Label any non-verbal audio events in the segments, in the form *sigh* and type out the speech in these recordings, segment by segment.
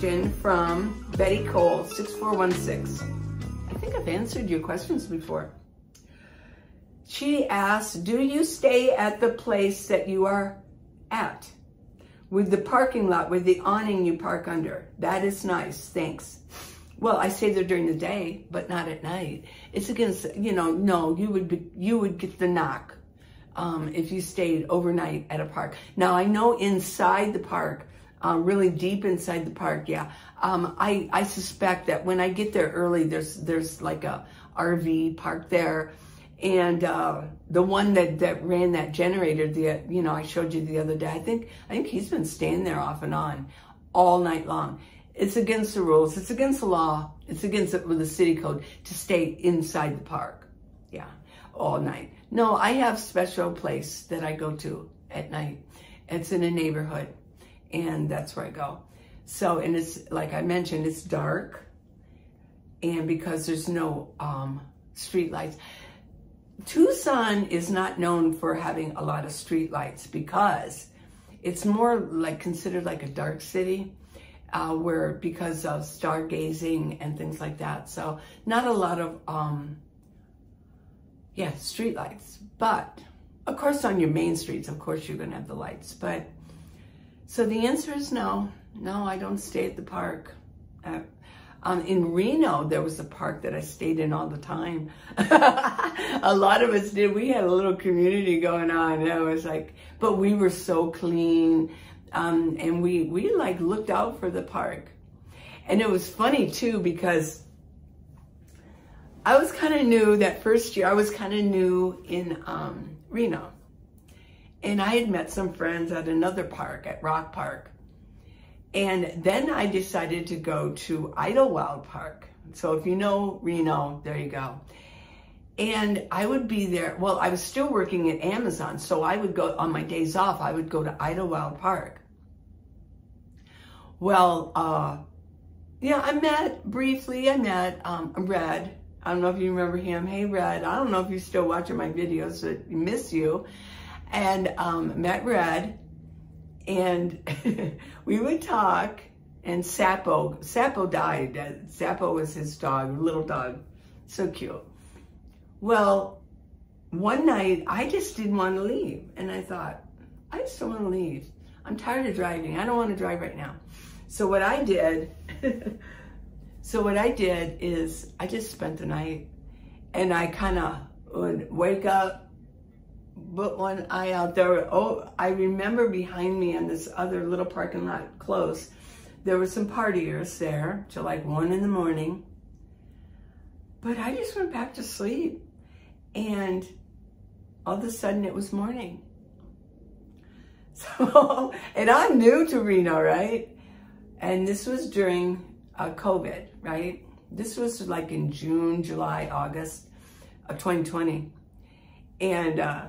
question from Betty Cole, 6416. I think I've answered your questions before. She asked, do you stay at the place that you are at? With the parking lot, with the awning you park under. That is nice, thanks. Well, I stay there during the day, but not at night. It's against, you know, no, you would be, you would get the knock um, if you stayed overnight at a park. Now, I know inside the park, uh, really deep inside the park, yeah. Um, I, I suspect that when I get there early, there's there's like a RV park there. And uh, the one that, that ran that generator, the you know, I showed you the other day, I think I think he's been staying there off and on all night long. It's against the rules. It's against the law. It's against the, the city code to stay inside the park. Yeah, all night. No, I have special place that I go to at night. It's in a neighborhood, and that's where I go. So, and it's like I mentioned, it's dark, and because there's no um, street lights. Tucson is not known for having a lot of street lights because it's more like considered like a dark city uh, where because of stargazing and things like that. So not a lot of, um, yeah, street lights. But of course on your main streets, of course you're going to have the lights. But so the answer is no. No, I don't stay at the park. Uh, um, in Reno, there was a park that I stayed in all the time. *laughs* a lot of us did. We had a little community going on. It was like, but we were so clean. Um, and we, we like looked out for the park. And it was funny too, because I was kind of new that first year. I was kind of new in um, Reno. And I had met some friends at another park, at Rock Park. And then I decided to go to Idlewild Park. So if you know Reno, there you go. And I would be there. Well, I was still working at Amazon. So I would go on my days off, I would go to Idlewild Park. Well, uh, yeah, I met briefly, I met um, Red. I don't know if you remember him. Hey, Red. I don't know if you're still watching my videos, but miss you. And um, met Red, and *laughs* we would talk. And Sapo, Sapo died. Sapo was his dog, little dog, so cute. Well, one night I just didn't want to leave, and I thought, I just don't want to leave. I'm tired of driving. I don't want to drive right now. So what I did, *laughs* so what I did is I just spent the night and I kind of would wake up, put one eye out there. Oh, I remember behind me in this other little parking lot close, there were some partiers there till like one in the morning. But I just went back to sleep and all of a sudden it was morning. *laughs* So, and I'm new to Reno, right? And this was during uh, COVID, right? This was like in June, July, August of 2020. And uh,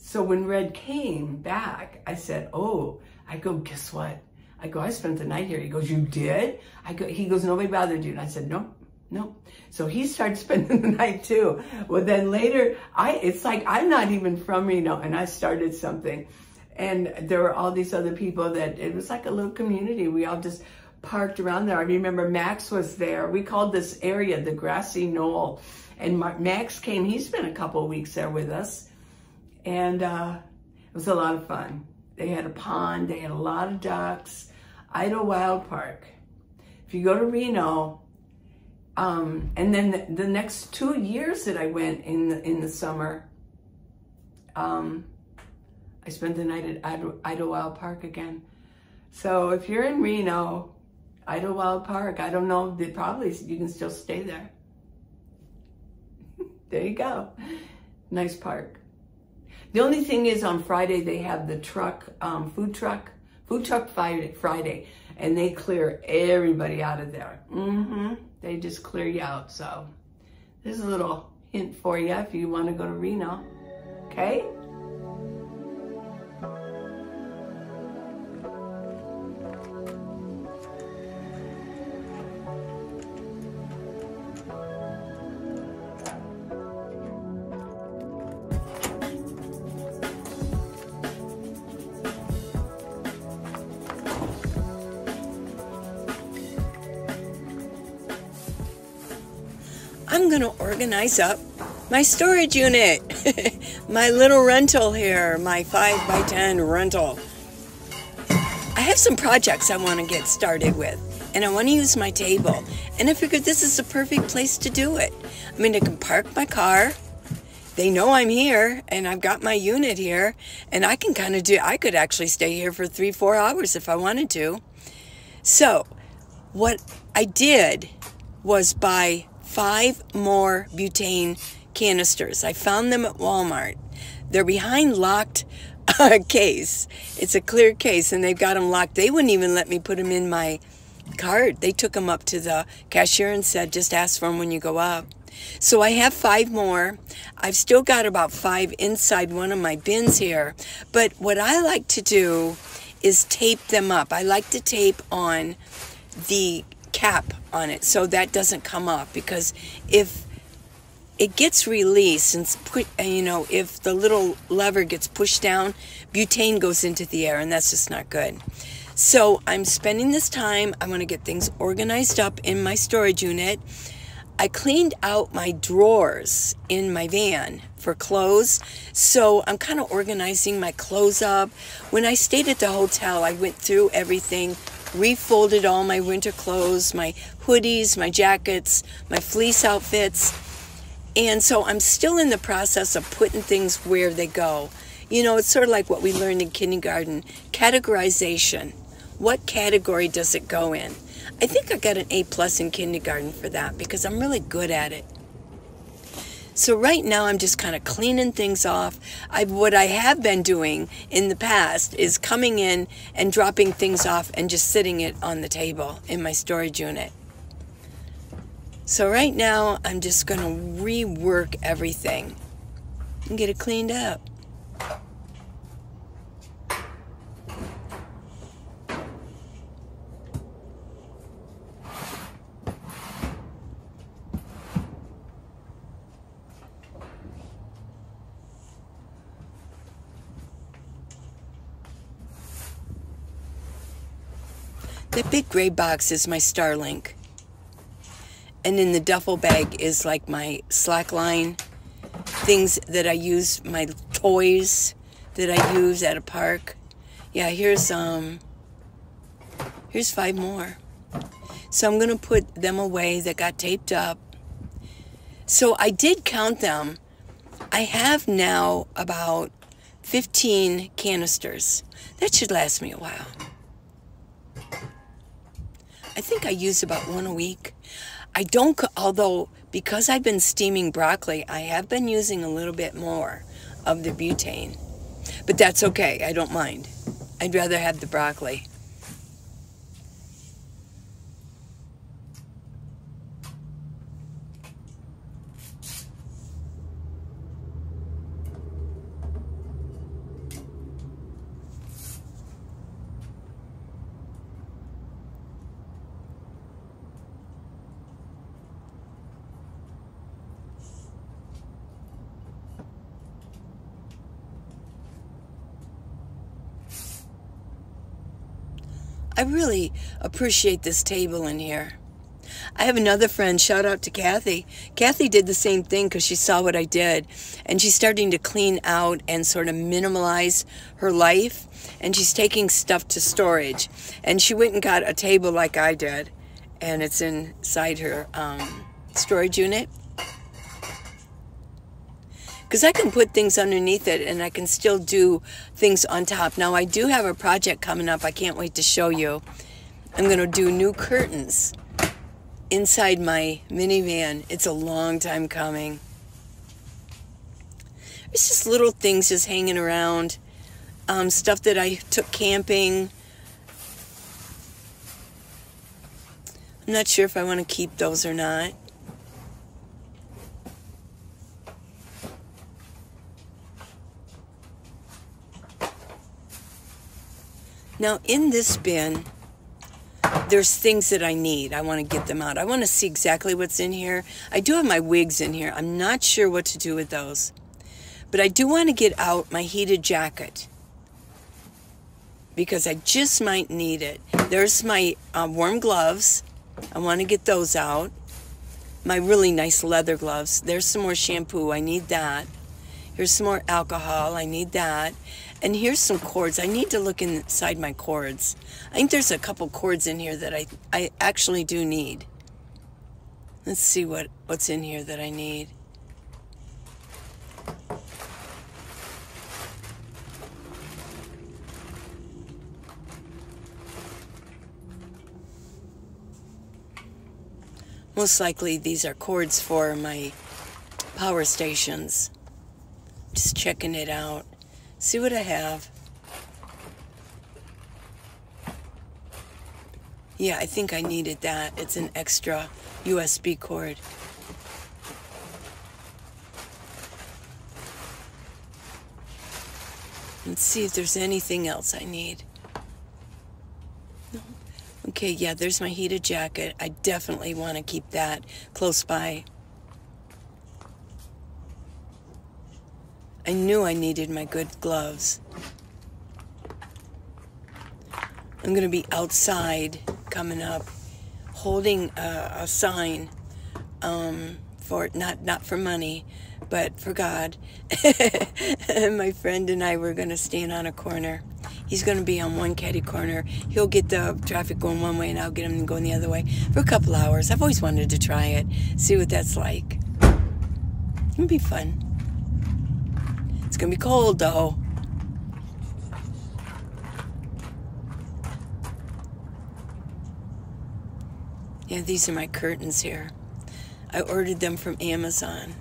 so when Red came back, I said, oh, I go, guess what? I go, I spent the night here. He goes, you did? I go, he goes, nobody bothered you. And I said, no, no. So he *laughs* started spending the night too. Well, then later, I, it's like, I'm not even from Reno and I started something. And there were all these other people that it was like a little community. We all just parked around there. I remember Max was there. We called this area the grassy knoll. And Max came, he spent a couple of weeks there with us. And uh, it was a lot of fun. They had a pond, they had a lot of ducks. Idlewild Park. If you go to Reno, um, and then the, the, next two years that I went in the, in the summer, um, I spent the night at Idlewild Park again. So if you're in Reno, Idlewild Park, I don't know, they probably, you can still stay there. *laughs* there you go. Nice park. The only thing is on Friday, they have the truck, um, food truck, food truck Friday, Friday, and they clear everybody out of there. Mm-hmm. They just clear you out. So there's a little hint for you if you want to go to Reno. Okay? I'm going to organize up my storage unit, *laughs* my little rental here, my 5 by 10 rental. I have some projects I want to get started with, and I want to use my table. And I figured this is the perfect place to do it. I mean, I can park my car. They know I'm here, and I've got my unit here, and I can kind of do, I could actually stay here for three, four hours if I wanted to. So, what I did was buy five more butane canisters. I found them at Walmart. They're behind locked uh, case. It's a clear case, and they've got them locked. They wouldn't even let me put them in my card. They took them up to the cashier and said, just ask for them when you go up. So I have five more. I've still got about five inside one of my bins here. But what I like to do is tape them up. I like to tape on the cap on it so that doesn't come off because if it gets released and put you know if the little lever gets pushed down butane goes into the air and that's just not good so i'm spending this time i want to get things organized up in my storage unit I cleaned out my drawers in my van for clothes. So I'm kind of organizing my clothes up. When I stayed at the hotel, I went through everything, refolded all my winter clothes, my hoodies, my jackets, my fleece outfits. And so I'm still in the process of putting things where they go. You know, it's sort of like what we learned in kindergarten categorization. What category does it go in? I think I got an A plus in kindergarten for that because I'm really good at it. So right now I'm just kind of cleaning things off. I, what I have been doing in the past is coming in and dropping things off and just sitting it on the table in my storage unit. So right now I'm just going to rework everything and get it cleaned up. That big gray box is my Starlink. And in the duffel bag is like my slackline, things that I use, my toys that I use at a park. Yeah, here's um here's five more. So I'm going to put them away that got taped up. So I did count them. I have now about 15 canisters. That should last me a while. I think I use about one a week. I don't, although because I've been steaming broccoli, I have been using a little bit more of the butane. But that's okay, I don't mind. I'd rather have the broccoli. I really appreciate this table in here. I have another friend, shout out to Kathy. Kathy did the same thing because she saw what I did. And she's starting to clean out and sort of minimalize her life. And she's taking stuff to storage. And she went and got a table like I did. And it's inside her um, storage unit because I can put things underneath it and I can still do things on top. Now I do have a project coming up I can't wait to show you. I'm going to do new curtains inside my minivan. It's a long time coming. It's just little things just hanging around. Um, stuff that I took camping. I'm not sure if I want to keep those or not. Now, in this bin, there's things that I need. I want to get them out. I want to see exactly what's in here. I do have my wigs in here. I'm not sure what to do with those. But I do want to get out my heated jacket because I just might need it. There's my uh, warm gloves. I want to get those out. my really nice leather gloves. There's some more shampoo. I need that. Here's some more alcohol. I need that. And here's some cords. I need to look inside my cords. I think there's a couple cords in here that I, I actually do need. Let's see what, what's in here that I need. Most likely these are cords for my power stations. Just checking it out. See what I have. Yeah, I think I needed that. It's an extra USB cord. Let's see if there's anything else I need. Okay, yeah, there's my heated jacket. I definitely want to keep that close by. I knew I needed my good gloves. I'm going to be outside coming up holding a, a sign um, for not not for money, but for God. *laughs* my friend and I were going to stand on a corner. He's going to be on one caddy corner. He'll get the traffic going one way, and I'll get him going the other way for a couple hours. I've always wanted to try it, see what that's like. It'll be fun. It's to be cold, though. Yeah, these are my curtains here. I ordered them from Amazon.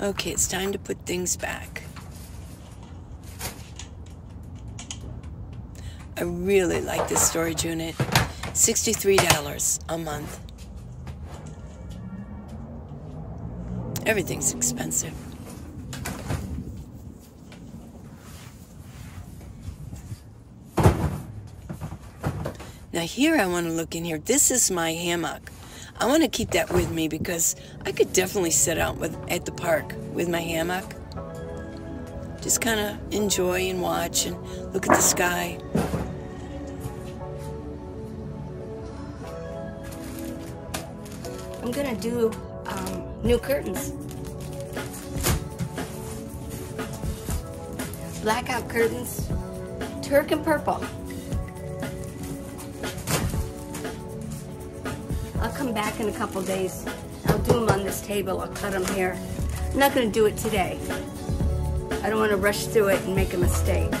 Okay, it's time to put things back. I really like this storage unit. $63 a month. Everything's expensive. Now here I want to look in here. This is my hammock. I want to keep that with me because I could definitely sit out with at the park with my hammock. Just kind of enjoy and watch and look at the sky. I'm gonna do um, new curtains. Blackout curtains, turk and purple. Come back in a couple days. I'll do them on this table. I'll cut them here. I'm not going to do it today. I don't want to rush through it and make a mistake.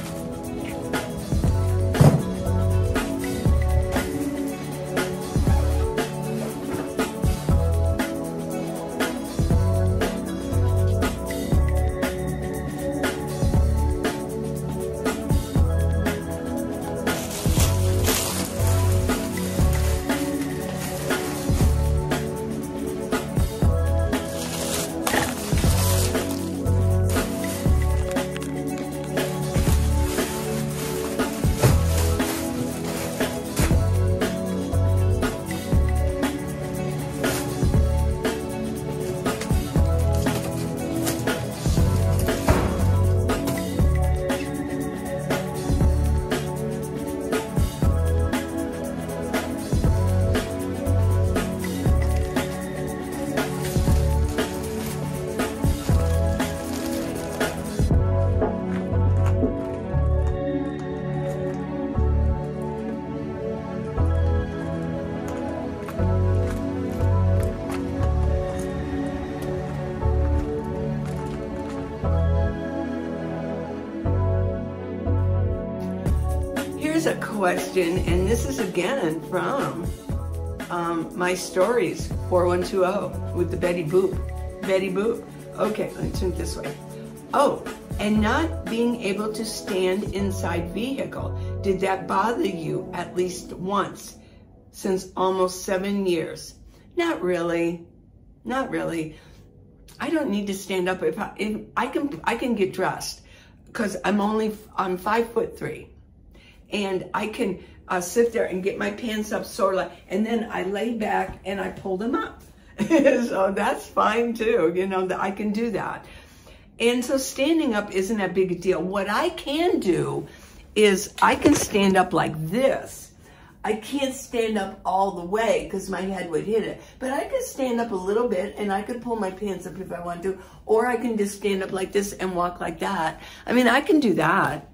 A question, and this is again from um, my stories 4120 with the Betty Boop. Betty Boop. Okay, let me turn it this way. Oh, and not being able to stand inside vehicle. Did that bother you at least once since almost seven years? Not really. Not really. I don't need to stand up if I, if I can I can get dressed because I'm only I'm five foot three and I can uh, sit there and get my pants up sort of, and then I lay back and I pull them up. *laughs* so that's fine too, you know, that I can do that. And so standing up isn't a big a deal. What I can do is I can stand up like this. I can't stand up all the way because my head would hit it. But I could stand up a little bit and I could pull my pants up if I want to, or I can just stand up like this and walk like that. I mean, I can do that.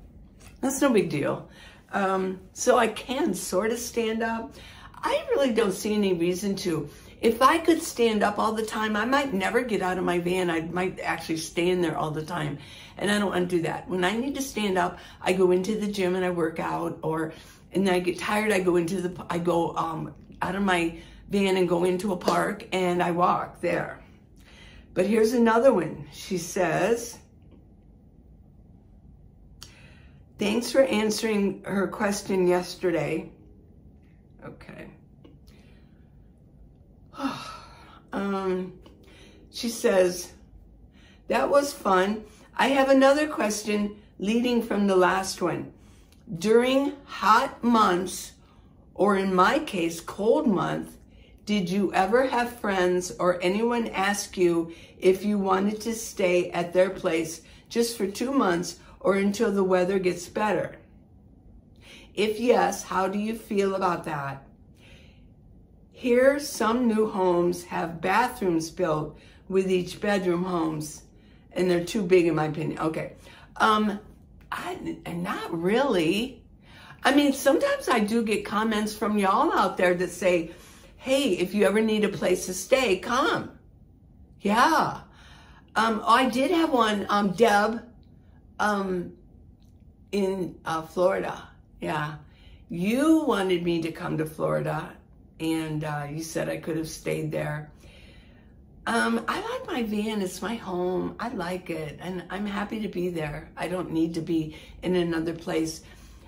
That's no big deal. Um, so I can sort of stand up. I really don't see any reason to. If I could stand up all the time, I might never get out of my van. I might actually stay in there all the time. And I don't want to do that. When I need to stand up, I go into the gym and I work out or and then I get tired, I go into the, I go um, out of my van and go into a park and I walk there. But here's another one. She says, thanks for answering her question yesterday. Okay. *sighs* um, she says, that was fun. I have another question leading from the last one. During hot months, or in my case, cold month, did you ever have friends or anyone ask you if you wanted to stay at their place just for two months or until the weather gets better? If yes, how do you feel about that? Here, some new homes have bathrooms built with each bedroom homes, and they're too big in my opinion. Okay. Um, I, not really. I mean, sometimes I do get comments from y'all out there that say, hey, if you ever need a place to stay, come. Yeah. Um, I did have one, um, Deb, um, in uh, Florida. Yeah. You wanted me to come to Florida and uh, you said I could have stayed there. Um, I like my van. It's my home. I like it, and I'm happy to be there. I don't need to be in another place.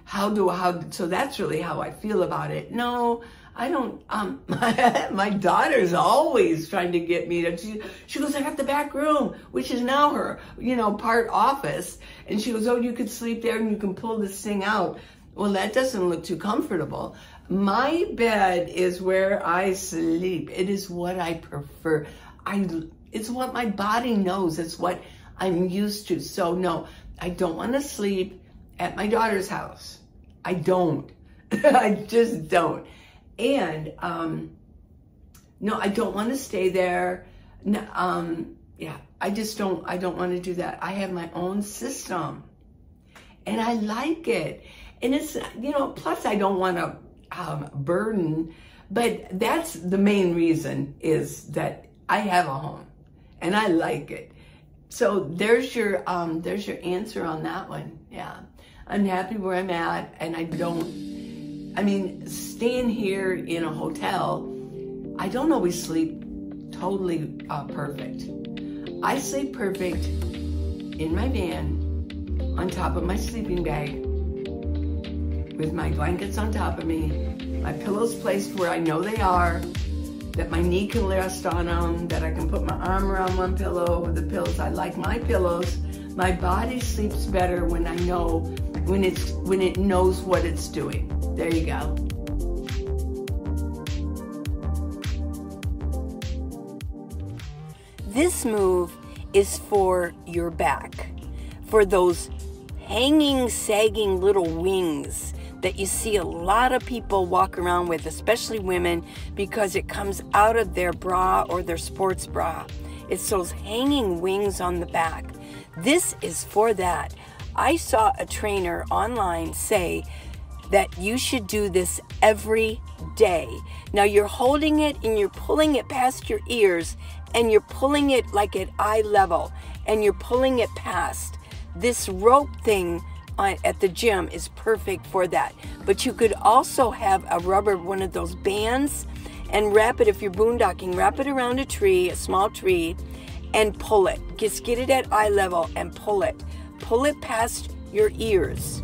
How do how? So that's really how I feel about it. No, I don't. Um, *laughs* my, daughter's always trying to get me to. She, she goes, I got the back room, which is now her, you know, part office, and she goes, oh, you could sleep there and you can pull this thing out. Well, that doesn't look too comfortable. My bed is where I sleep. It is what I prefer. I, it's what my body knows. It's what I'm used to. So no, I don't want to sleep at my daughter's house. I don't. *laughs* I just don't. And, um, no, I don't want to stay there. No, um, yeah, I just don't, I don't want to do that. I have my own system and I like it. And it's, you know, plus I don't want to um, burden, but that's the main reason is that I have a home and I like it. So there's your um, there's your answer on that one. Yeah, I'm happy where I'm at, and I don't. I mean, staying here in a hotel, I don't always sleep totally uh, perfect. I sleep perfect in my van, on top of my sleeping bag, with my blankets on top of me, my pillows placed where I know they are, that my knee can rest on them, that I can put my arm around one pillow with the pillows. I like my pillows. My body sleeps better when I know, when it's, when it knows what it's doing. There you go. This move is for your back, for those hanging, sagging little wings that you see a lot of people walk around with, especially women, because it comes out of their bra or their sports bra. It's those hanging wings on the back. This is for that. I saw a trainer online say that you should do this every day. Now you're holding it and you're pulling it past your ears and you're pulling it like at eye level and you're pulling it past. This rope thing at the gym is perfect for that. But you could also have a rubber, one of those bands, and wrap it if you're boondocking, wrap it around a tree, a small tree, and pull it. Just get it at eye level and pull it. Pull it past your ears.